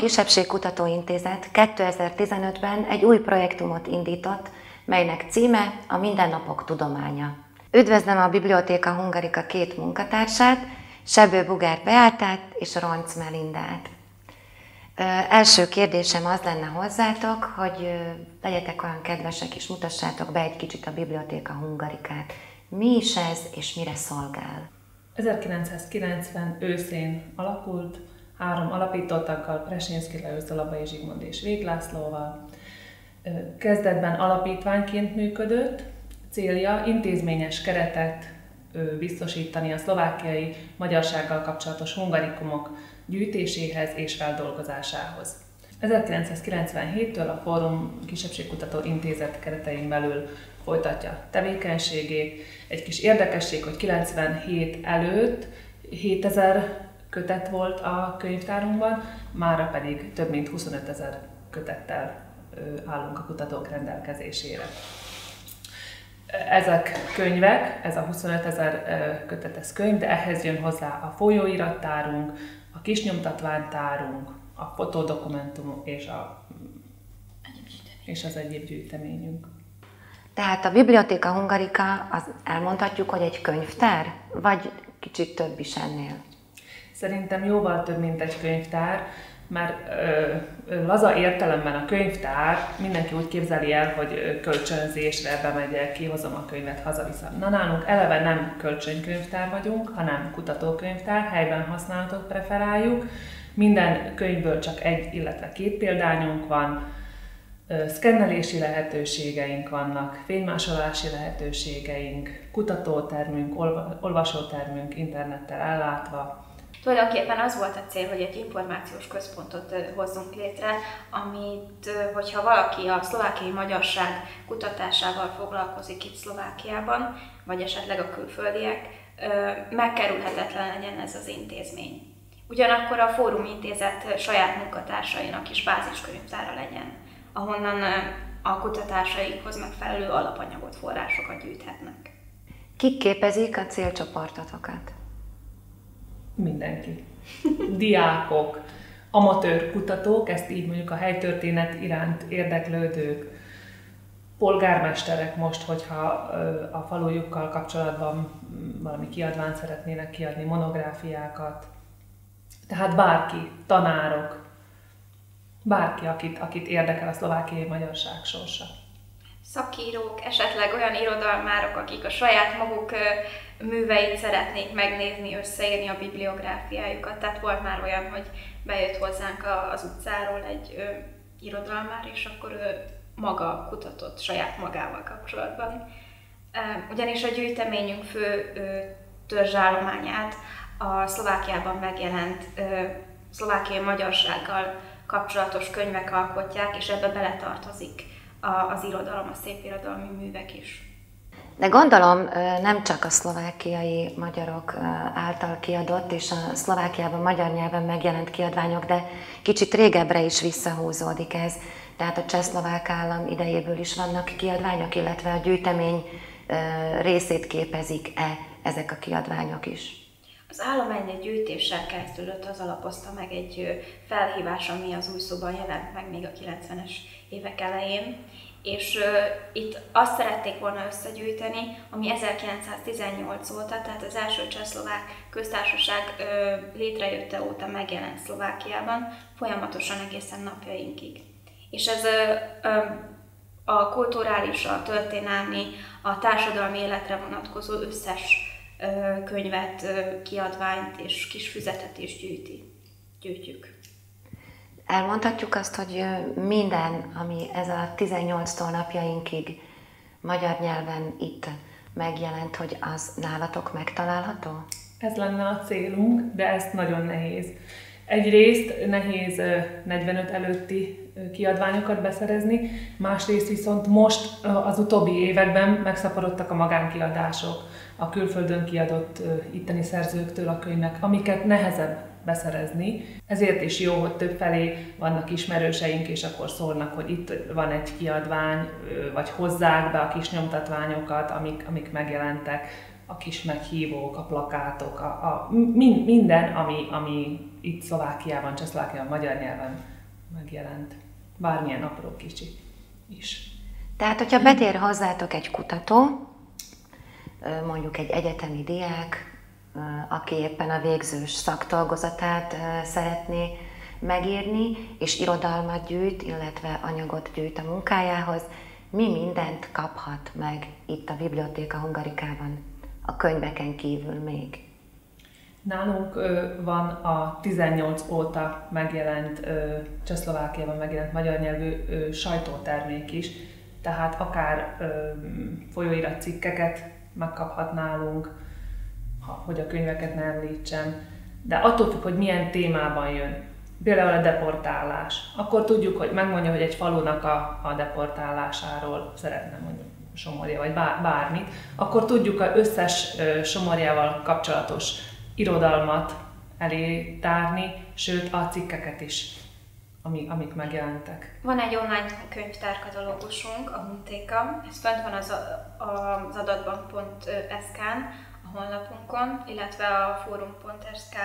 Kisebbségkutató Intézet 2015-ben egy új projektumot indított, melynek címe a Mindennapok tudománya. Üdvözlöm a Bibliotéka Hungarika két munkatársát, Sebő Bugár Beátát és Ronc Melindát. Első kérdésem az lenne hozzátok, hogy legyetek olyan kedvesek és mutassátok be egy kicsit a Bibliotéka Hungarikát. Mi is ez és mire szolgál? 1990 őszén alakult, három alapítottakkal, Presinszki Lajos és Zsigmond és Véglászlóval. Kezdetben alapítványként működött, célja intézményes keretet biztosítani a szlovákiai magyarsággal kapcsolatos hungarikumok gyűjtéséhez és feldolgozásához. 1997-től a Fórum Kisebbségkutató Intézet keretein belül folytatja tevékenységét. Egy kis érdekesség, hogy 97 előtt 7000 kötet volt a könyvtárunkban, mára pedig több mint 25 ezer kötettel állunk a kutatók rendelkezésére. Ezek könyvek, ez a 25 ezer kötetes könyv, de ehhez jön hozzá a folyóirattárunk, a kisnyomtatványtárunk, a fotodokumentum és, a, és az egyéb gyűjteményünk. Tehát a Bibliotéka Hungarika, az elmondhatjuk, hogy egy könyvtár, vagy kicsit több is ennél? Szerintem jóval több, mint egy könyvtár, mert ö, ö, laza értelemben a könyvtár mindenki úgy képzeli el, hogy kölcsönzésre bemegyek, kihozom a könyvet, hazaviszem. Na nálunk eleve nem kölcsönkönyvtár vagyunk, hanem kutatókönyvtár, helyben használatot preferáljuk. Minden könyvből csak egy, illetve két példányunk van, szkennelési lehetőségeink vannak, fénymásolási lehetőségeink, kutatótermünk, olvasótermünk internettel ellátva, Tulajdonképpen az volt a cél, hogy egy információs központot hozzunk létre, amit, hogyha valaki a szlovákiai magyarság kutatásával foglalkozik itt Szlovákiában, vagy esetleg a külföldiek, megkerülhetetlen legyen ez az intézmény. Ugyanakkor a Fórum Intézet saját munkatársainak is báziskönyvtára legyen, ahonnan a kutatásaikhoz megfelelő alapanyagot, forrásokat gyűjthetnek. Kik képezik a célcsoportotokat? Mindenki. Diákok, amatőr kutatók, ezt így mondjuk a helytörténet iránt érdeklődők, polgármesterek most, hogyha a falujukkal kapcsolatban valami kiadványt szeretnének kiadni, monográfiákat. Tehát bárki, tanárok, bárki, akit, akit érdekel a szlovákiai magyarság sorsa szakírók, esetleg olyan irodalmárok, akik a saját maguk műveit szeretnék megnézni, összeírni a bibliográfiájukat. Tehát volt már olyan, hogy bejött hozzánk az utcáról egy ö, irodalmár, és akkor ő maga kutatott saját magával kapcsolatban. Ugyanis a gyűjteményünk fő ö, törzsállományát a Szlovákiában megjelent ö, szlovákiai magyarsággal kapcsolatos könyvek alkotják, és ebbe beletartozik az irodalom, a szép irodalmi művek is. De gondolom nem csak a szlovákiai magyarok által kiadott és a Szlovákiában magyar nyelven megjelent kiadványok, de kicsit régebbre is visszahúzódik ez. Tehát a csehszlovák állam idejéből is vannak kiadványok, illetve a gyűjtemény részét képezik-e ezek a kiadványok is? Az állam egy gyűjtéssel kezdődött, az alapozta meg egy felhívás, ami az új szóban jelent meg még a 90-es évek elején, és uh, itt azt szerették volna összegyűjteni, ami 1918 óta, tehát az első csehszlovák köztársaság uh, létrejötte óta megjelent Szlovákiában, folyamatosan egészen napjainkig. És ez uh, a kulturális, a történelmi, a társadalmi életre vonatkozó összes könyvet, kiadványt és kis füzetet is gyűjti. Gyűjtjük. Elmondhatjuk azt, hogy minden, ami ez a 18-tól napjainkig magyar nyelven itt megjelent, hogy az nálatok megtalálható? Ez lenne a célunk, de ezt nagyon nehéz. Egyrészt nehéz 45 előtti kiadványokat beszerezni, másrészt viszont most az utóbbi években megszaporodtak a magánkiadások a külföldön kiadott itteni szerzőktől a könyvek, amiket nehezebb beszerezni. Ezért is jó, hogy több felé vannak ismerőseink, és akkor szólnak, hogy itt van egy kiadvány, vagy hozzák be a kis nyomtatványokat, amik, amik megjelentek a kis meghívók, a plakátok, a, a minden, ami, ami itt Szlovákiában, Csehszlovákiában, magyar nyelven megjelent. Bármilyen apró kicsi is. Tehát, hogyha betér hozzátok egy kutató, mondjuk egy egyetemi diák, aki éppen a végzős szaktolgozatát szeretné megírni, és irodalmat gyűjt, illetve anyagot gyűjt a munkájához, mi mindent kaphat meg itt a Bibliotéka Hungarikában, a könyveken kívül még? Nálunk van a 18 óta megjelent, ö, Csehszlovákiában megjelent magyar nyelvű ö, sajtótermék is, tehát akár ö, folyóirat cikkeket megkaphat nálunk, ha, hogy a könyveket ne említsem, de attól függ, hogy milyen témában jön. Például a deportálás. Akkor tudjuk, hogy megmondja, hogy egy falunak a, a deportálásáról szeretne mondjuk Somorja, vagy bár, bármit, akkor tudjuk az összes Somorjával kapcsolatos irodalmat elé tárni, sőt a cikkeket is, amik, amik megjelentek. Van egy online könyvtárkatalógusunk, a Huntéka, ez fent van az, az adatbank.sk-n, a honlapunkon, illetve a forum.sk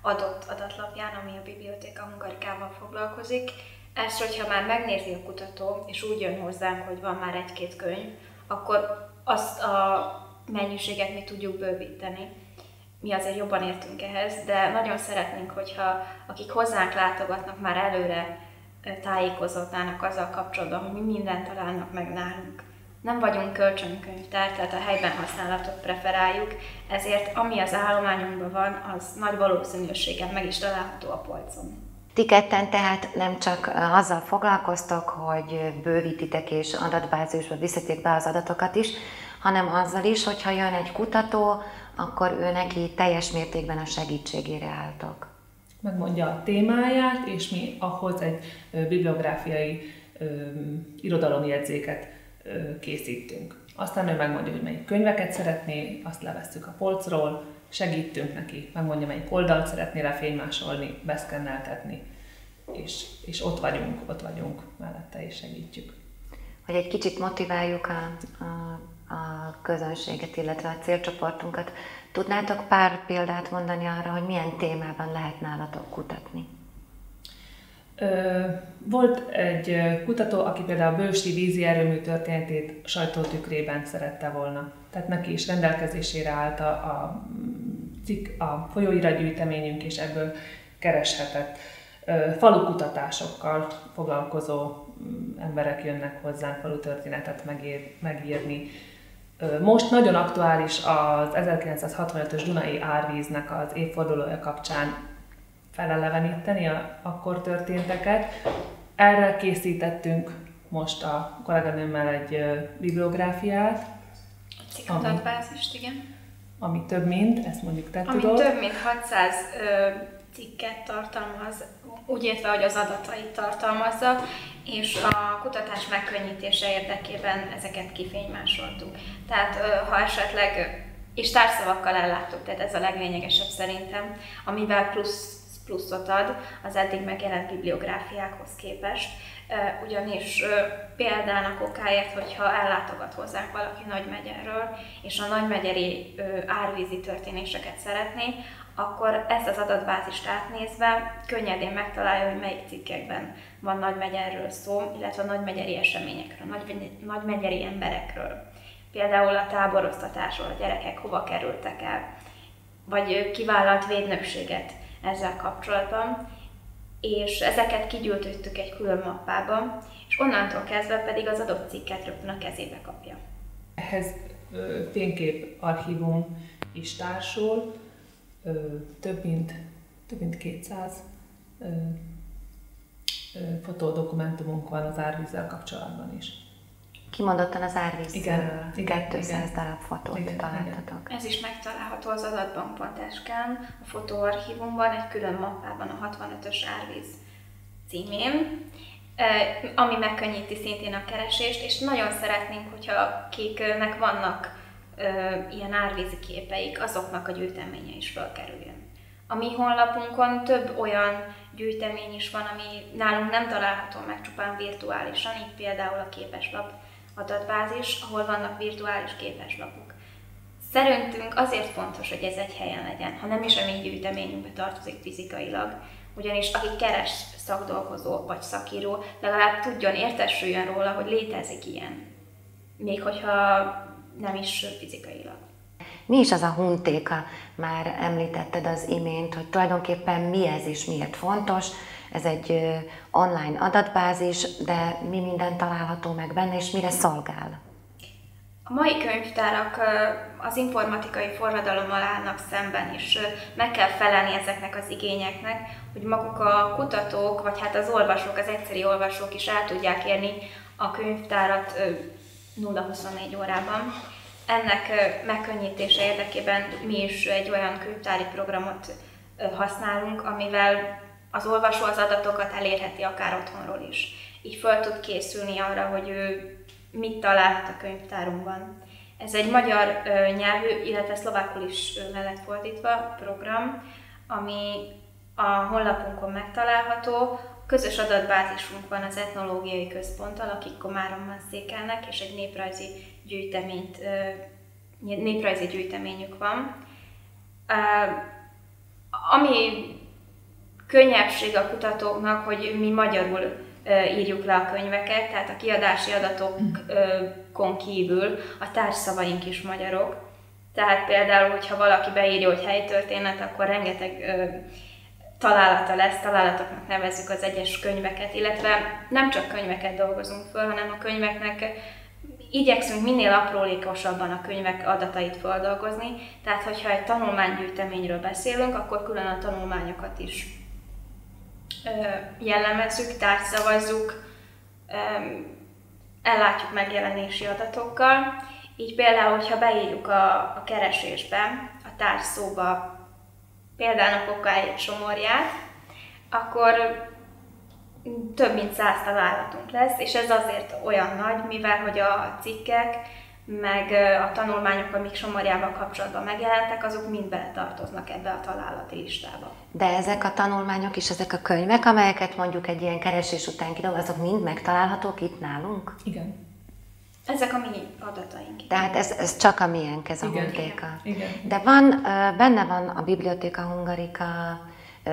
adott adatlapján, ami a Bibliotéka Hungarikával foglalkozik. Ezt, hogyha már megnézi a kutató, és úgy jön hozzánk, hogy van már egy-két könyv, akkor azt a mennyiséget mi tudjuk bővíteni. Mi azért jobban értünk ehhez, de nagyon szeretnénk, hogyha akik hozzánk látogatnak, már előre tájékozódnának azzal kapcsolatban, hogy mi mindent találnak meg nálunk. Nem vagyunk kölcsönkönyvtár, tehát a helyben használatot preferáljuk, ezért ami az állományunkban van, az nagy valószínűséggel meg is található a polcon. Ti ketten tehát nem csak azzal foglalkoztok, hogy bővítitek és adatbázisba viszitek be az adatokat is, hanem azzal is, hogyha jön egy kutató, akkor ő neki teljes mértékben a segítségére álltok. Megmondja a témáját, és mi ahhoz egy bibliográfiai irodalomjegyzéket készítünk. Aztán ő megmondja, hogy melyik könyveket szeretné, azt levesszük a polcról, segítünk neki, megmondja, melyik oldalt szeretné lefénymásolni, beszkenneltetni, és, és ott vagyunk, ott vagyunk mellette, és segítjük. Hogy egy kicsit motiváljuk a, a, a közönséget, illetve a célcsoportunkat. Tudnátok pár példát mondani arra, hogy milyen témában lehet nálatok kutatni? Volt egy kutató, aki például a Bősi vízi erőmű történetét sajtótükrében szerette volna. Tehát neki is rendelkezésére állt a, a, cikk, a folyóiratgyűjteményünk, és ebből kereshetett. Falukutatásokkal foglalkozó emberek jönnek hozzánk falu történetet megír, megírni. Most nagyon aktuális az 1965-ös Dunai árvíznek az évfordulója kapcsán feleleveníteni a akkor történteket. Erre készítettünk most a kolléganőmmel egy bibliográfiát. Cikkadatbázist, igen. Ami több mint, ezt mondjuk te ami tudod. több mint 600 ö, cikket tartalmaz, úgy értve, hogy az adatait tartalmazza, és a kutatás megkönnyítése érdekében ezeket kifénymásoltuk. Tehát ha esetleg, és társzavakkal elláttuk, tehát ez a leglényegesebb szerintem, amivel plusz pluszot ad az eddig megjelent bibliográfiákhoz képest, ugyanis példának okáért, hogyha ellátogat hozzánk valaki Nagymegyerről, és a nagymegyeri árvízi történéseket szeretné, akkor ezt az adatbázist átnézve könnyedén megtalálja, hogy melyik cikkekben van Nagymegyerről szó, illetve nagymegyeri eseményekről, nagy, nagymegyeri emberekről. Például a táboroztatásról, a gyerekek hova kerültek el, vagy kivállalt védnökséget ezzel kapcsolatban, és ezeket kigyűjtöttük egy külön mappába, és onnantól kezdve pedig az adott cikket rögtön a kezébe kapja. Ehhez fénykép archívum is társul, több mint, több mint 200 ö, ö, fotódokumentumunk van az árvízzel kapcsolatban is. Kimondottan az árvíz igen, 200 igen, darab fotót igen, találtatok. Igen. Ez is megtalálható az adatbank.sk-n, a fotóarchívumban, egy külön mappában a 65-ös árvíz címén, ami megkönnyíti szintén a keresést, és nagyon szeretnénk, hogyha akiknek vannak ilyen árvízi képeik, azoknak a gyűjteménye is felkerüljön. A mi honlapunkon több olyan gyűjtemény is van, ami nálunk nem található meg csupán virtuálisan, így például a képeslap adatbázis, ahol vannak virtuális képeslapok. Szerintünk azért fontos, hogy ez egy helyen legyen, ha nem is a mi gyűjteményünkbe tartozik fizikailag, ugyanis aki keres szakdolgozó vagy szakíró, legalább tudjon, értesüljön róla, hogy létezik ilyen, még hogyha nem is fizikailag. Mi is az a huntéka? Már említetted az imént, hogy tulajdonképpen mi ez és miért fontos. Ez egy online adatbázis, de mi minden található meg benne, és mire szolgál? A mai könyvtárak az informatikai forradalommal állnak szemben, és meg kell felelni ezeknek az igényeknek, hogy maguk a kutatók, vagy hát az olvasók, az egyszeri olvasók is el tudják érni a könyvtárat 0-24 órában. Ennek megkönnyítése érdekében mi is egy olyan könyvtári programot használunk, amivel az olvasó az adatokat elérheti akár otthonról is. Így fel tud készülni arra, hogy ő mit találhat a könyvtárunkban. Ez egy magyar nyelvű, illetve szlovákul is le fordítva program, ami a honlapunkon megtalálható. Közös adatbázisunk van az etnológiai központtal, akik Komáromban székelnek, és egy néprajzi gyűjteményt, néprajzi gyűjteményük van. Ami könnyebbség a kutatóknak, hogy mi magyarul írjuk le a könyveket, tehát a kiadási adatokon kívül a társszavaink is magyarok. Tehát például, hogyha valaki beírja, hogy helytörténet, akkor rengeteg találata lesz, találatoknak nevezzük az egyes könyveket, illetve nem csak könyveket dolgozunk föl, hanem a könyveknek igyekszünk minél aprólékosabban a könyvek adatait feldolgozni, tehát hogyha egy tanulmánygyűjteményről beszélünk, akkor külön a tanulmányokat is jellemezzük, tárgyszavazzuk, ellátjuk megjelenési adatokkal. Így például, hogyha beírjuk a, a keresésbe, a tárgyszóba például a kokáig somorját, akkor több mint száz találatunk lesz, és ez azért olyan nagy, mivel hogy a cikkek, meg a tanulmányok, amik Somorjával kapcsolatban megjelentek, azok mind beletartoznak ebbe a találati listába. De ezek a tanulmányok és ezek a könyvek, amelyeket mondjuk egy ilyen keresés után kidolgoz, azok mind megtalálhatók itt nálunk? Igen. Ezek a mi adataink. Tehát ez, ez csak a miénk, ez a Igen. Igen. De van, benne van a Bibliotéka Hungarika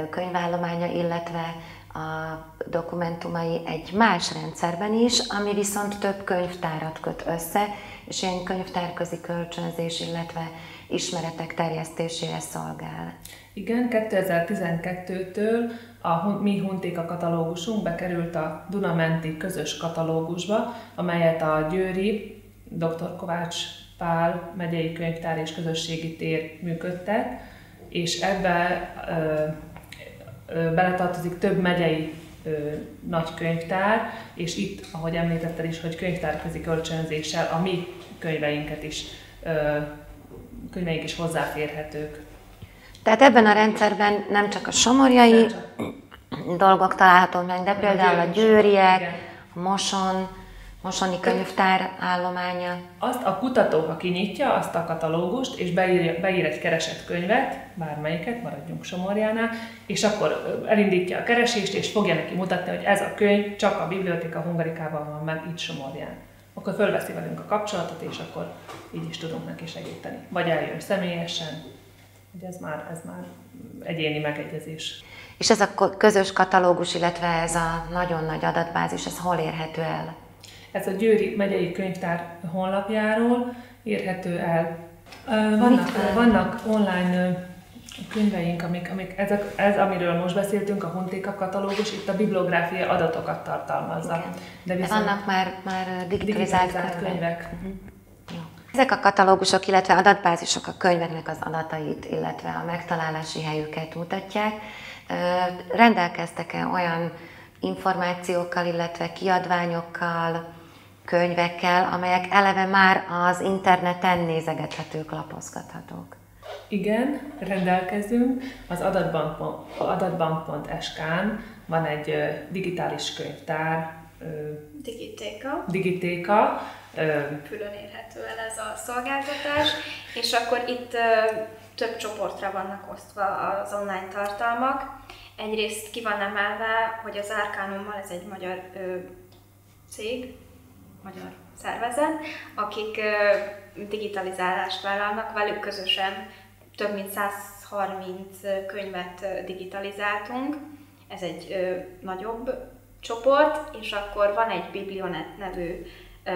könyvállománya, illetve a dokumentumai egy más rendszerben is, ami viszont több könyvtárat köt össze, és ilyen könyvtárközi kölcsönzés, illetve ismeretek terjesztésére szolgál. Igen, 2012-től a mi Huntéka katalógusunk bekerült a Dunamenti közös katalógusba, amelyet a Győri dr. Kovács Pál megyei könyvtár és közösségi tér működtet, és ebbe ö, ö, beletartozik több megyei ö, nagy könyvtár, és itt, ahogy említetted is, hogy könyvtárközi kölcsönzéssel a mi könyveinket is, ö, könyveink is hozzáférhetők. Tehát ebben a rendszerben nem csak a somorjai csak. dolgok találhatók meg, de például a győri- győriek, a moson, mosoni könyvtár állománya. Azt a kutató, ha kinyitja azt a katalógust, és beír, beír egy keresett könyvet, bármelyiket, maradjunk Somorjánál, és akkor elindítja a keresést, és fogja neki mutatni, hogy ez a könyv csak a Bibliotéka Hungarikában van meg itt Somorján. Akkor fölveszi velünk a kapcsolatot, és akkor így is tudunk neki segíteni. Vagy eljön személyesen, hogy ez már, ez már egyéni megegyezés. És ez a közös katalógus, illetve ez a nagyon nagy adatbázis, ez hol érhető el? Ez a Győri megyei könyvtár honlapjáról érhető el. Vannak, van? vannak online könyveink, amik, amik ezek, ez, amiről most beszéltünk, a Huntéka katalógus, itt a bibliográfia adatokat tartalmazza. Igen. De De vannak már, már digitalizált, digitalizált könyvek. könyvek. Jó. Ezek a katalógusok, illetve adatbázisok a könyveknek az adatait, illetve a megtalálási helyüket mutatják. Rendelkeztek-e olyan információkkal, illetve kiadványokkal, könyvekkel, amelyek eleve már az interneten nézegethetők, lapozgathatók? Igen, rendelkezünk. Az adatbank- adatbank.sk-n van egy digitális könyvtár, Digitéka. digitéka, külön érhető el ez a szolgáltatás, és akkor itt ö, több csoportra vannak osztva az online tartalmak. Egyrészt ki van emelve, hogy az Arcanummal, ez egy magyar ö, cég, magyar szervezet, akik digitalizálást vállalnak, velük közösen több mint 130 könyvet digitalizáltunk. Ez egy nagyobb csoport, és akkor van egy Biblionet nevű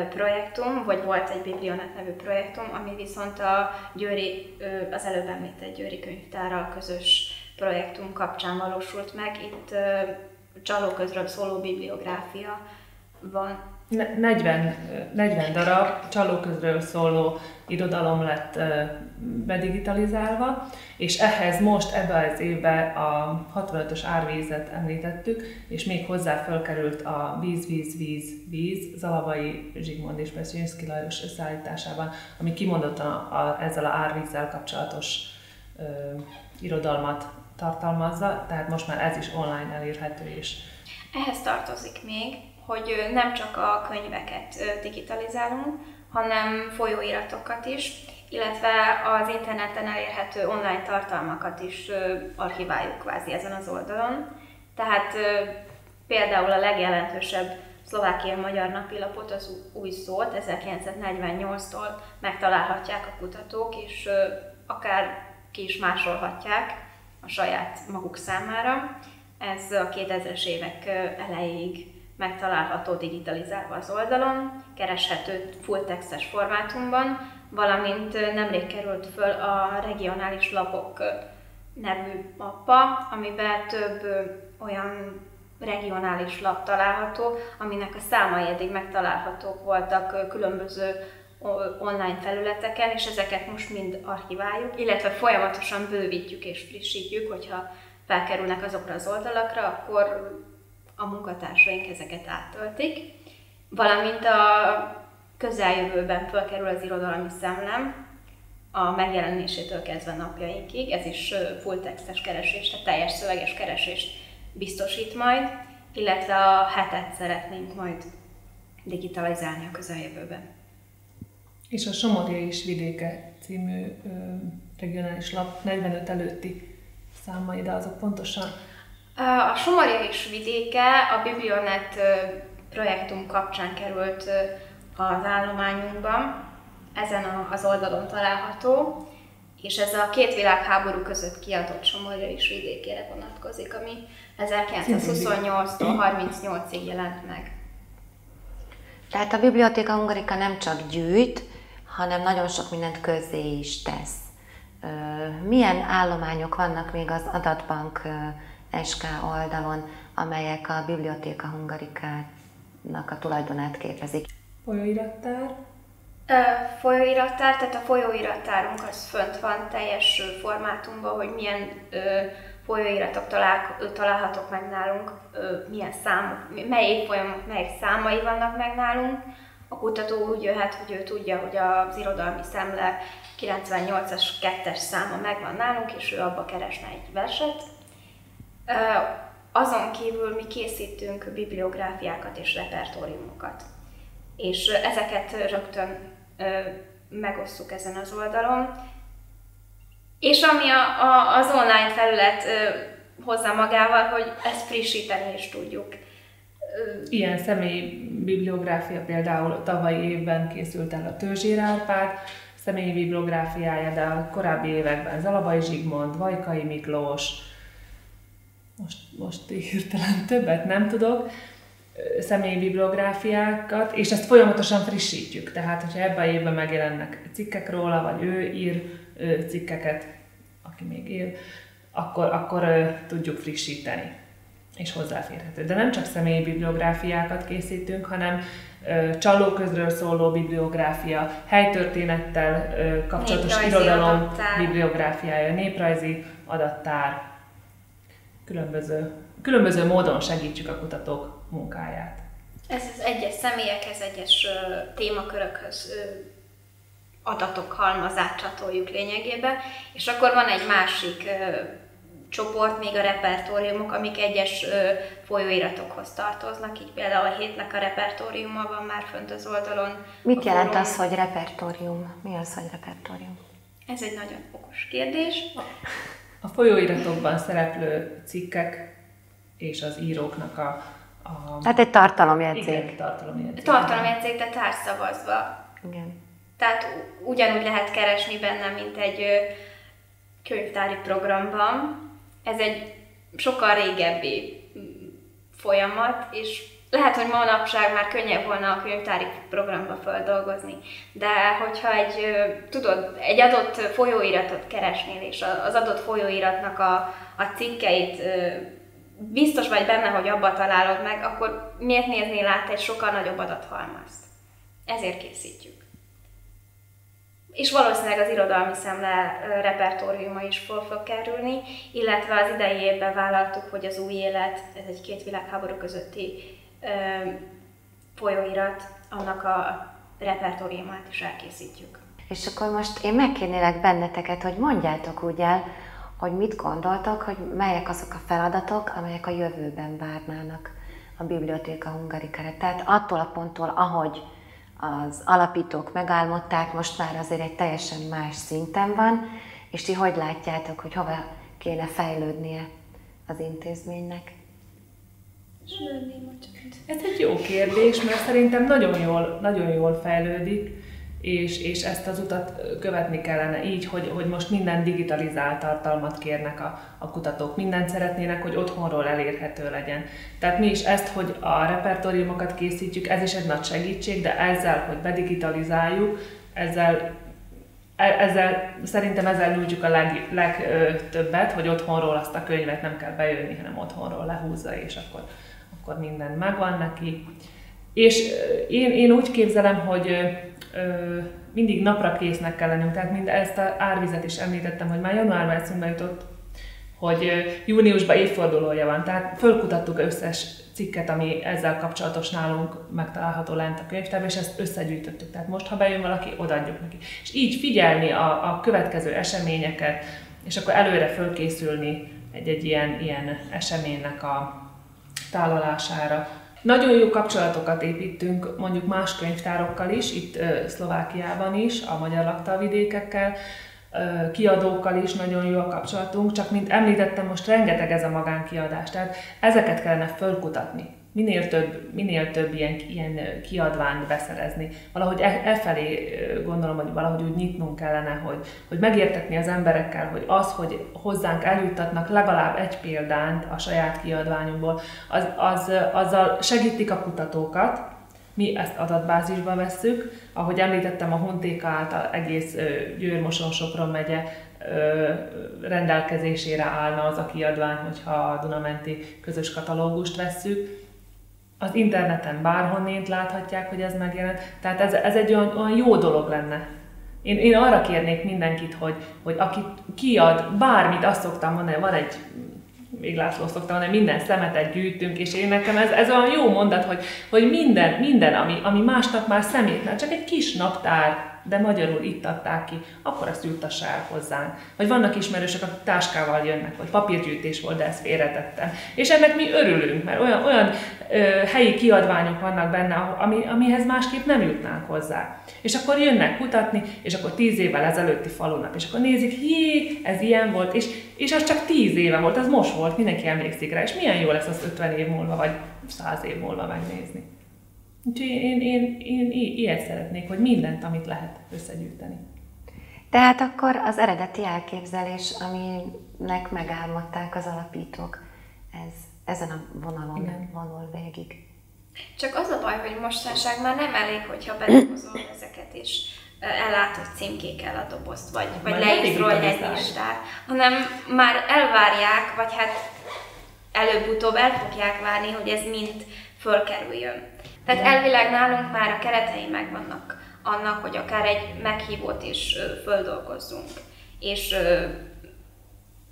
projektum, vagy volt egy Biblionet nevű projektum, ami viszont a Győri, az előbb említett Győri könyvtárral közös projektum kapcsán valósult meg. Itt csalóközről szóló bibliográfia van 40, 40 darab csalóközről szóló irodalom lett bedigitalizálva, és ehhez most ebbe az évben a 65-ös árvízet említettük, és még hozzá fölkerült a Víz, Víz, Víz, Víz Zalabai Zsigmond és Beszínszki Lajos összeállításában, ami kimondottan a, a, ezzel a árvízzel kapcsolatos ö, irodalmat tartalmazza, tehát most már ez is online elérhető is. Ehhez tartozik még, hogy nem csak a könyveket digitalizálunk, hanem folyóiratokat is, illetve az interneten elérhető online tartalmakat is archiváljuk kvázi ezen az oldalon. Tehát például a legjelentősebb szlovákia magyar napilapot, az új szót 1948-tól megtalálhatják a kutatók, és akár ki is másolhatják a saját maguk számára. Ez a 2000-es évek elejéig megtalálható digitalizálva az oldalon, kereshető full textes formátumban, valamint nemrég került föl a regionális lapok nevű mappa, amiben több olyan regionális lap található, aminek a számai eddig megtalálhatók voltak különböző online felületeken, és ezeket most mind archiváljuk, illetve folyamatosan bővítjük és frissítjük, hogyha felkerülnek azokra az oldalakra, akkor a munkatársaink ezeket áttöltik, valamint a közeljövőben felkerül az irodalmi szemlem, a megjelenésétől kezdve napjainkig, ez is full textes keresést, tehát teljes szöveges keresést biztosít majd, illetve a hetet szeretnénk majd digitalizálni a közeljövőben. És a Somorja és vidéke című ö, regionális lap 45 előtti számai, de azok pontosan a Somaria és vidéke a Biblionet projektum kapcsán került az állományunkban, ezen az oldalon található, és ez a két világháború között kiadott Somalia és vidékére vonatkozik, ami 1928-tól 38-ig jelent meg. Tehát a Bibliotéka Hungarica nem csak gyűjt, hanem nagyon sok mindent közzé is tesz. Milyen állományok vannak még az adatbank SK oldalon, amelyek a Bibliotéka Hungarikának a tulajdonát képezik. Folyóirattár? Folyóirattár, tehát a folyóirattárunk az fönt van teljes formátumban, hogy milyen ö, folyóiratok talál, találhatók meg nálunk, ö, milyen számok, mely évfolyamok, mely számai vannak meg nálunk. A kutató úgy jöhet, hogy ő tudja, hogy az irodalmi szemle 98-as 2-es száma megvan nálunk, és ő abba keresne egy verset, azon kívül mi készítünk bibliográfiákat és repertóriumokat. És ezeket rögtön megosszuk ezen az oldalon. És ami a, a, az online felület hozza magával, hogy ezt frissíteni is tudjuk. Ilyen személyi bibliográfia például tavalyi évben készült el a Tőzsér Árpád, személyi bibliográfiája, de a korábbi években Zalabai Zsigmond, Vajkai Miklós, most, most hirtelen többet nem tudok, személyi bibliográfiákat, és ezt folyamatosan frissítjük. Tehát, hogyha ebben a évben megjelennek cikkek róla, vagy ő ír cikkeket, aki még él, akkor, akkor tudjuk frissíteni és hozzáférhető. De nem csak személyi bibliográfiákat készítünk, hanem csalóközről szóló bibliográfia, helytörténettel kapcsolatos néprajzi irodalom adattár. bibliográfiája, néprajzi adattár, különböző, különböző módon segítsük a kutatók munkáját. Ez az egyes személyekhez, egyes témakörökhöz adatok halmazát csatoljuk lényegében, és akkor van egy másik csoport, még a repertóriumok, amik egyes folyóiratokhoz tartoznak, így például a hétnek a repertóriuma van már fönt az oldalon. Mit jelent az, hogy repertórium? Mi az, hogy repertórium? Ez egy nagyon okos kérdés. A folyóiratokban szereplő cikkek és az íróknak a a... Tehát egy tartalomjegyzék. Igen, tartalomjegyzék. Tartalomjegyzék, de társzavazva. Igen. Tehát ugyanúgy lehet keresni benne, mint egy könyvtári programban. Ez egy sokkal régebbi folyamat, és lehet, hogy manapság már könnyebb volna a könyvtári programba feldolgozni, de hogyha egy, tudod, egy adott folyóiratot keresnél, és az adott folyóiratnak a, a cikkeit biztos vagy benne, hogy abba találod meg, akkor miért néznél át egy sokkal nagyobb adathalmazt? Ezért készítjük. És valószínűleg az irodalmi szemle repertóriuma is fog, fog kerülni, illetve az idei évben vállaltuk, hogy az új élet, ez egy két világháború közötti folyóirat, annak a repertóriumát is elkészítjük. És akkor most én megkérnélek benneteket, hogy mondjátok úgy el, hogy mit gondoltok, hogy melyek azok a feladatok, amelyek a jövőben várnának a Bibliotéka Hungarikára. Tehát attól a ponttól, ahogy az alapítók megálmodták, most már azért egy teljesen más szinten van, és ti hogy látjátok, hogy hova kéne fejlődnie az intézménynek? Ez egy jó kérdés, mert szerintem nagyon jól, nagyon jól fejlődik és, és ezt az utat követni kellene így, hogy, hogy most minden digitalizált tartalmat kérnek a, a kutatók, mindent szeretnének, hogy otthonról elérhető legyen. Tehát mi is ezt, hogy a repertóriumokat készítjük, ez is egy nagy segítség, de ezzel, hogy bedigitalizáljuk, ezzel e, ezzel, szerintem ezzel nyújtjuk a leg, legtöbbet, hogy otthonról azt a könyvet nem kell bejönni, hanem otthonról lehúzza, és akkor, akkor minden megvan neki. És én, én úgy képzelem, hogy ö, mindig napra késznek kell lennünk. Tehát mind ezt a árvizet is említettem, hogy már januárban eszünkbe jutott, hogy júniusban évfordulója van. Tehát fölkutattuk összes cikket, ami ezzel kapcsolatos nálunk megtalálható lent a könyvtárban, és ezt összegyűjtöttük. Tehát most, ha bejön valaki, odaadjuk neki. És így figyelni a, a következő eseményeket, és akkor előre fölkészülni egy-egy ilyen, ilyen eseménynek a tálalására. Nagyon jó kapcsolatokat építünk mondjuk más könyvtárokkal is, itt Szlovákiában is, a magyar laktalvidékekkel, kiadókkal is nagyon jó a kapcsolatunk, csak mint említettem, most rengeteg ez a magánkiadás, tehát ezeket kellene fölkutatni minél több, minél több ilyen, ilyen kiadványt beszerezni. Valahogy e, e felé gondolom, hogy valahogy úgy nyitnunk kellene, hogy, hogy megértetni az emberekkel, hogy az, hogy hozzánk eljuttatnak legalább egy példányt a saját kiadványunkból, az, az, azzal segítik a kutatókat, mi ezt adatbázisba vesszük. Ahogy említettem, a Huntéka által egész Győr-Moson-Sopron megye rendelkezésére állna az a kiadvány, hogyha a Dunamenti közös katalógust vesszük az interneten bárhonnét láthatják, hogy ez megjelent. Tehát ez, ez egy olyan, olyan jó dolog lenne. Én, én arra kérnék mindenkit, hogy, hogy aki kiad bármit, azt szoktam mondani, van egy még László szoktam mondani, minden szemetet gyűjtünk, és én nekem ez, ez olyan jó mondat, hogy, hogy minden, minden ami, ami másnak már szemét, csak egy kis naptár, de magyarul itt adták ki, akkor azt juttassa el hozzánk. Vagy vannak ismerősök, akik táskával jönnek, vagy papírgyűjtés volt, de ezt félretettem. És ennek mi örülünk, mert olyan, olyan ö, helyi kiadványok vannak benne, ami, amihez másképp nem jutnánk hozzá. És akkor jönnek kutatni, és akkor tíz évvel ezelőtti falunap, és akkor nézik, hé, ez ilyen volt, és, és az csak tíz éve volt, az most volt, mindenki emlékszik rá, és milyen jó lesz az 50 év múlva, vagy 100 év múlva megnézni. Úgyhogy én, én, én, én ilyet szeretnék, hogy mindent, amit lehet összegyűjteni. Tehát akkor az eredeti elképzelés, aminek megálmodták az alapítók, ez ezen a vonalon Igen. vonul végig. Csak az a baj, hogy mostanság már nem elég, hogyha bedolgozol ezeket és ellátod címkékkel a dobozt, vagy, vagy leírsz róla egy listát, hanem már elvárják, vagy hát előbb-utóbb el fogják várni, hogy ez mind fölkerüljön. Tehát elvileg nálunk már a keretei megvannak annak, hogy akár egy meghívót is földolgozzunk. És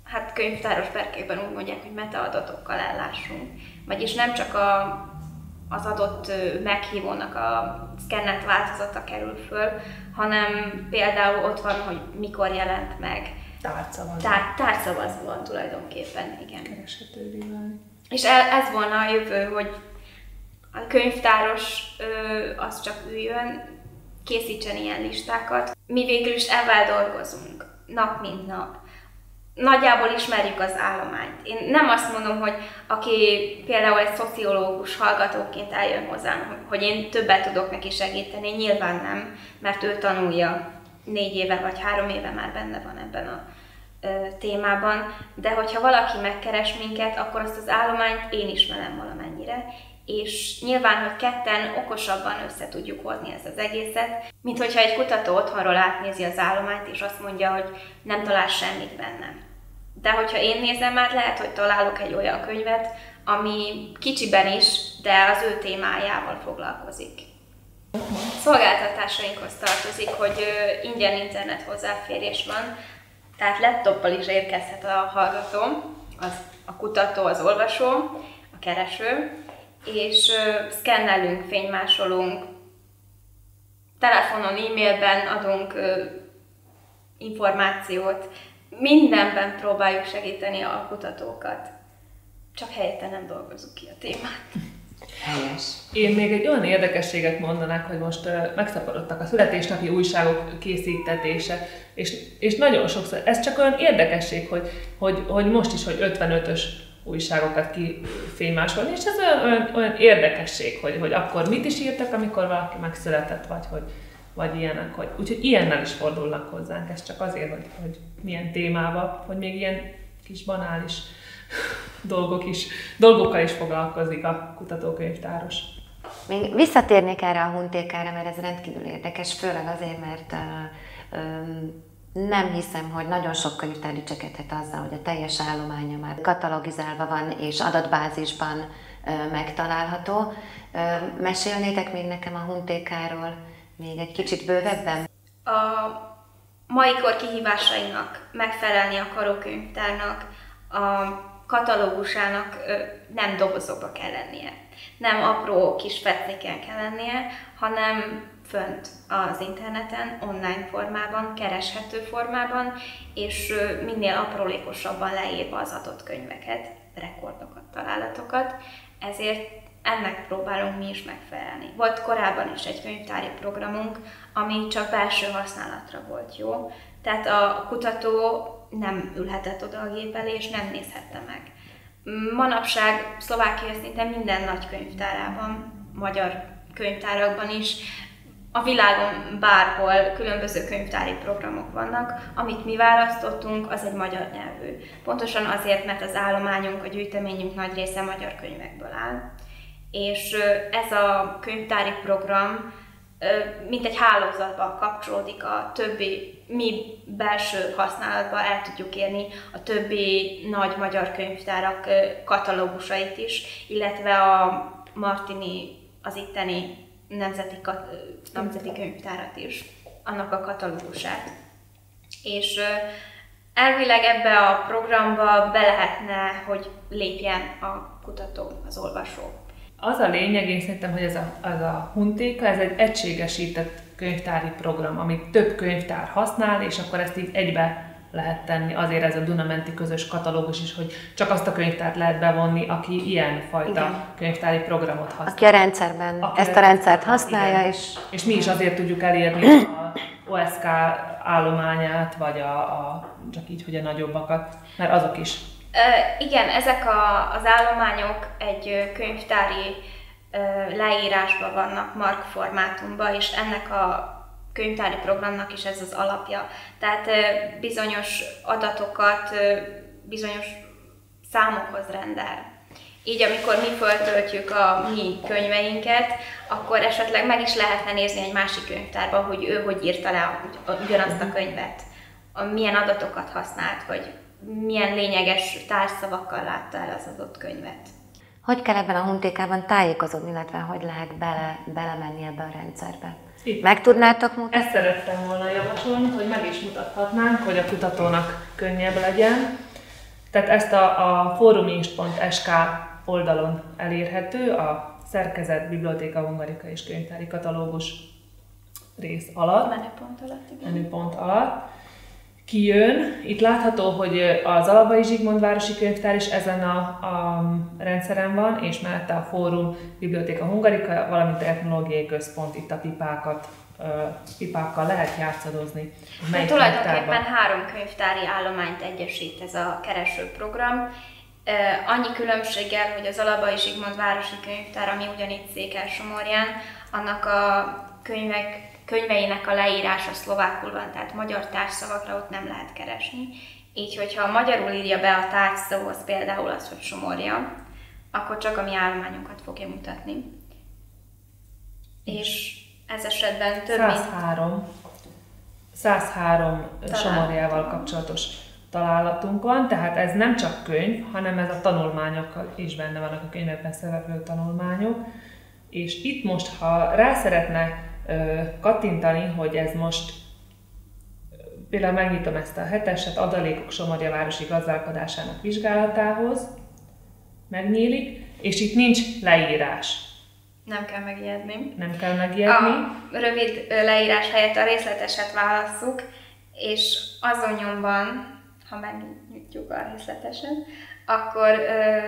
hát könyvtáros berkekben úgy mondják, hogy metaadatokkal ellássunk. Vagyis nem csak a, az adott meghívónak a szkennett változata kerül föl, hanem például ott van, hogy mikor jelent meg. Tárcavazva. Tár, tárcavazva tulajdonképpen, igen. Kereshetővé válni. És ez volna a jövő, hogy a könyvtáros az csak üljön, készítsen ilyen listákat. Mi végül is ebben dolgozunk, nap mint nap. nagyjából ismerjük az állományt. Én nem azt mondom, hogy aki például egy szociológus hallgatóként eljön hozzám, hogy én többet tudok neki segíteni, nyilván nem, mert ő tanulja négy éve vagy három éve már benne van ebben a témában, de hogyha valaki megkeres minket, akkor azt az állományt én ismerem valamennyire, és nyilván, hogy ketten okosabban össze tudjuk hozni ezt az egészet, mint hogyha egy kutató otthonról átnézi az állományt, és azt mondja, hogy nem talál semmit bennem. De hogyha én nézem már, lehet, hogy találok egy olyan könyvet, ami kicsiben is, de az ő témájával foglalkozik. Szolgáltatásainkhoz tartozik, hogy ingyen internet hozzáférés van, tehát laptoppal is érkezhet a hallgató, az, a kutató, az olvasó, a kereső, és szkennelünk, fénymásolunk, telefonon, e-mailben adunk információt, mindenben próbáljuk segíteni a kutatókat. Csak helyette nem dolgozunk ki a témát. Helyes. Én még egy olyan érdekességet mondanák, hogy most megszaporodtak a születésnapi újságok készítetése, és, és nagyon sokszor, ez csak olyan érdekesség, hogy, hogy, hogy most is, hogy 55-ös újságokat kifénymásolni, és ez olyan, olyan, olyan érdekesség, hogy, hogy akkor mit is írtak, amikor valaki megszületett, vagy hogy vagy ilyenek, hogy, úgyhogy ilyennel is fordulnak hozzánk, ez csak azért, hogy, hogy milyen témával, hogy még ilyen kis banális dolgok is, dolgokkal is foglalkozik a kutatókönyvtáros. Még visszatérnék erre a huntékára, mert ez rendkívül érdekes, főleg azért, mert uh, um, nem hiszem, hogy nagyon sok könyvtár dicsekedhet azzal, hogy a teljes állománya már katalogizálva van és adatbázisban megtalálható. Mesélnétek még nekem a huntékáról még egy kicsit bővebben? A mai kor kihívásainak megfelelni a karókönyvtárnak, a katalógusának nem dobozokba kell lennie. Nem apró kis fetléken kell lennie, hanem fönt az interneten, online formában, kereshető formában, és minél aprólékosabban leírva az adott könyveket, rekordokat, találatokat. Ezért ennek próbálunk mi is megfelelni. Volt korábban is egy könyvtári programunk, ami csak belső használatra volt jó, tehát a kutató nem ülhetett oda a gép elé, és nem nézhette meg. Manapság Szlovákia szinte minden nagy könyvtárában, magyar könyvtárakban is, a világon bárhol különböző könyvtári programok vannak, amit mi választottunk, az egy magyar nyelvű. Pontosan azért, mert az állományunk, a gyűjteményünk nagy része magyar könyvekből áll. És ez a könyvtári program mint egy hálózatba kapcsolódik a többi, mi belső használatba el tudjuk érni a többi nagy magyar könyvtárak katalógusait is, illetve a Martini, az itteni nemzeti, nemzeti könyvtárat is, annak a katalógusát. És elvileg ebbe a programba be lehetne, hogy lépjen a kutató, az olvasó. Az a lényeg, én szerintem, hogy ez a, az a Huntéka, ez egy egységesített könyvtári program, amit több könyvtár használ, és akkor ezt így egybe lehet tenni. Azért ez a Dunamenti közös katalógus is, hogy csak azt a könyvtárt lehet bevonni, aki ilyen fajta igen. könyvtári programot használ. Aki a rendszerben aki ezt a rendszert használja, igen. és... És mi is azért tudjuk elérni a OSK állományát, vagy a, a, csak így, hogy a nagyobbakat, mert azok is igen, ezek a, az állományok egy könyvtári leírásban vannak, mark formátumban, és ennek a könyvtári programnak is ez az alapja. Tehát bizonyos adatokat bizonyos számokhoz rendel. Így amikor mi föltöltjük a mi könyveinket, akkor esetleg meg is lehetne nézni egy másik könyvtárban, hogy ő hogy írta le ugyanazt a könyvet, milyen adatokat használt, vagy milyen lényeges társzavakkal látta el az adott könyvet. Hogy kell ebben a huntékában tájékozódni, illetve hogy lehet bele, belemenni ebbe a rendszerbe? Itt. Meg tudnátok mutatni? Ezt szerettem volna javasolni, hogy meg is mutathatnánk, hogy a kutatónak könnyebb legyen. Tehát ezt a, a forumins.sk oldalon elérhető, a szerkezet, bibliotéka, hungarika és könyvtári katalógus rész alatt. Menüpont alatt, igen. Menüpont alatt kijön. Itt látható, hogy az Alabai Zsigmond Városi Könyvtár is ezen a, a rendszeren van, és mellette a Fórum, Biblioteka Hungarika, valamint a Etnológiai Központ itt a pipákat pipákkal lehet játszadozni. Hát tulajdonképpen három könyvtári állományt egyesít ez a keresőprogram. Annyi különbséggel, hogy az Alabai Zsigmond Városi Könyvtár, ami ugyanígy székel Somorján, annak a könyvek, könyveinek a leírása szlovákul van, tehát magyar társzavakra ott nem lehet keresni. Így, hogyha magyarul írja be a tárgyszóhoz például az, hogy Somorja, akkor csak a mi állományunkat fogja mutatni. És ez esetben több 103, mint... 103 Somorjával kapcsolatos találatunk van, tehát ez nem csak könyv, hanem ez a tanulmányokkal is benne vannak a könyvekben szereplő tanulmányok. És itt most, ha rá szeretne kattintani, hogy ez most például megnyitom ezt a heteset, adalékok Somorja városi gazdálkodásának vizsgálatához, megnyílik, és itt nincs leírás. Nem kell megijedni. Nem kell megijedni. A rövid leírás helyett a részleteset válasszuk, és azon nyomban, ha megnyitjuk a részletesen, akkor ö,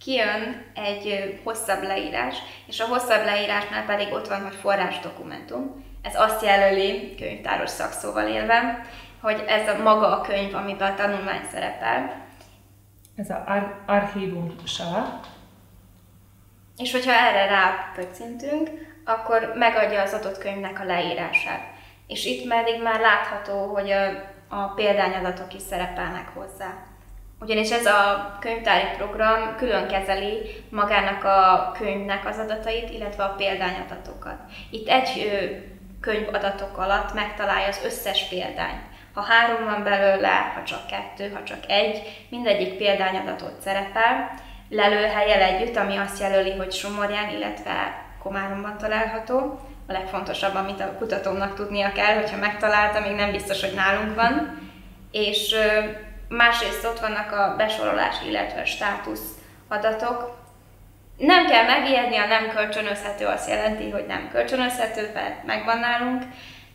kijön egy hosszabb leírás, és a hosszabb leírásnál pedig ott van, hogy forrás dokumentum. Ez azt jelöli, könyvtáros szakszóval élve, hogy ez a maga a könyv, amiben a tanulmány szerepel. Ez az ar- archívum sa. És hogyha erre rápöccintünk, akkor megadja az adott könyvnek a leírását. És itt pedig már látható, hogy a, a példányadatok is szerepelnek hozzá. Ugyanis ez a könyvtári program külön kezeli magának a könyvnek az adatait, illetve a példányadatokat. Itt egy könyvadatok alatt megtalálja az összes példányt. Ha három van belőle, ha csak kettő, ha csak egy, mindegyik példányadatot szerepel, lelőhelyel együtt, ami azt jelöli, hogy Somorján, illetve Komáromban található. A legfontosabb, amit a kutatónak tudnia kell, hogyha megtalálta, még nem biztos, hogy nálunk van. És másrészt ott vannak a besorolás, illetve státusz adatok. Nem kell megijedni, a nem kölcsönözhető azt jelenti, hogy nem kölcsönözhető, mert megvan nálunk,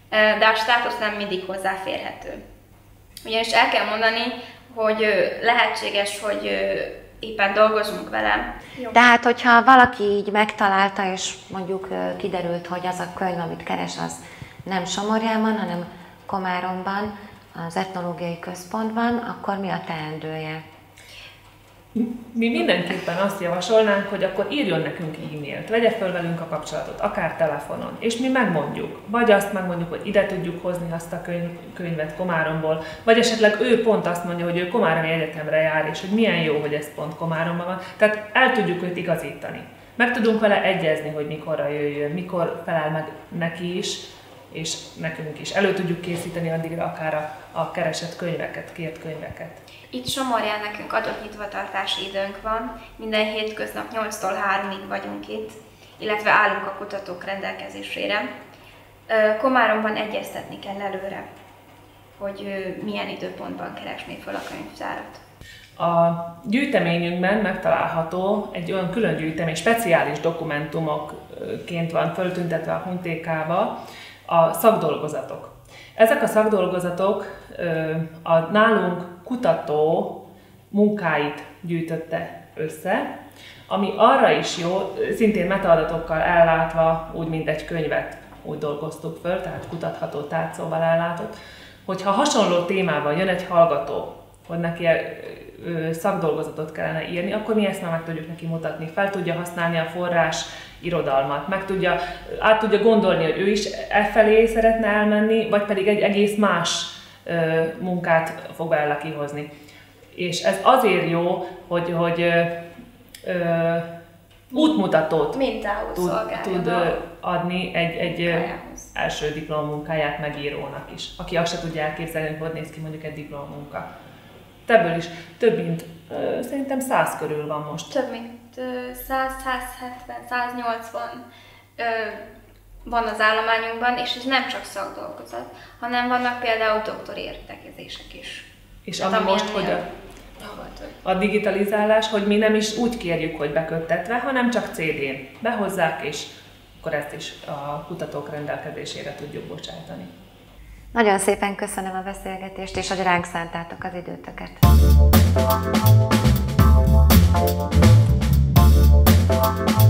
de a státusz nem mindig hozzáférhető. Ugyanis el kell mondani, hogy lehetséges, hogy éppen dolgozunk vele. Jó. Tehát, hogyha valaki így megtalálta, és mondjuk kiderült, hogy az a könyv, amit keres, az nem Somorjában, hanem Komáromban, az etnológiai központban, akkor mi a teendője? Mi mindenképpen azt javasolnánk, hogy akkor írjon nekünk e-mailt, vegye fel velünk a kapcsolatot, akár telefonon, és mi megmondjuk. Vagy azt megmondjuk, hogy ide tudjuk hozni azt a könyv, könyvet Komáromból, vagy esetleg ő pont azt mondja, hogy ő Komáromi Egyetemre jár, és hogy milyen jó, hogy ez pont Komáromban van. Tehát el tudjuk őt igazítani. Meg tudunk vele egyezni, hogy mikorra jöjjön, mikor felel meg neki is, és nekünk is. Elő tudjuk készíteni addigra akár a, a keresett könyveket, kért könyveket. Itt Somorján nekünk adott nyitvatartási időnk van, minden hétköznap 8-tól 3-ig vagyunk itt, illetve állunk a kutatók rendelkezésére. Komáromban egyeztetni kell előre, hogy milyen időpontban keresni fel a könyvtárat. A gyűjteményünkben megtalálható egy olyan külön gyűjtemény, speciális dokumentumokként van föltüntetve a huntékába, a szakdolgozatok. Ezek a szakdolgozatok a nálunk kutató munkáit gyűjtötte össze, ami arra is jó, szintén metaadatokkal ellátva, úgy mint egy könyvet úgy dolgoztuk föl, tehát kutatható tárcóval ellátott, hogyha hasonló témában jön egy hallgató, hogy neki szakdolgozatot kellene írni, akkor mi ezt már meg tudjuk neki mutatni. Fel tudja használni a forrás irodalmat, meg tudja, át tudja gondolni, hogy ő is e felé szeretne elmenni, vagy pedig egy egész más ö, munkát fog bele kihozni. És ez azért jó, hogy, hogy ö, ö, útmutatót tud, tud adni egy, egy első diplomunkáját megírónak is, aki azt se tudja elképzelni, hogy hogy néz ki mondjuk egy diplomunka. Ebből is több mint, szerintem száz körül van most. Több mint 100, 170, 180 van az állományunkban, és ez nem csak szakdolgozat, hanem vannak például doktori értekezések is. És ami hát, most, hogy a, a digitalizálás, hogy mi nem is úgy kérjük, hogy beköttetve, hanem csak CD-n behozzák, és akkor ezt is a kutatók rendelkezésére tudjuk bocsájtani. Nagyon szépen köszönöm a beszélgetést, és hogy ránk szántátok az időtöket. Thank you.